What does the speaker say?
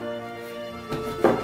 うん。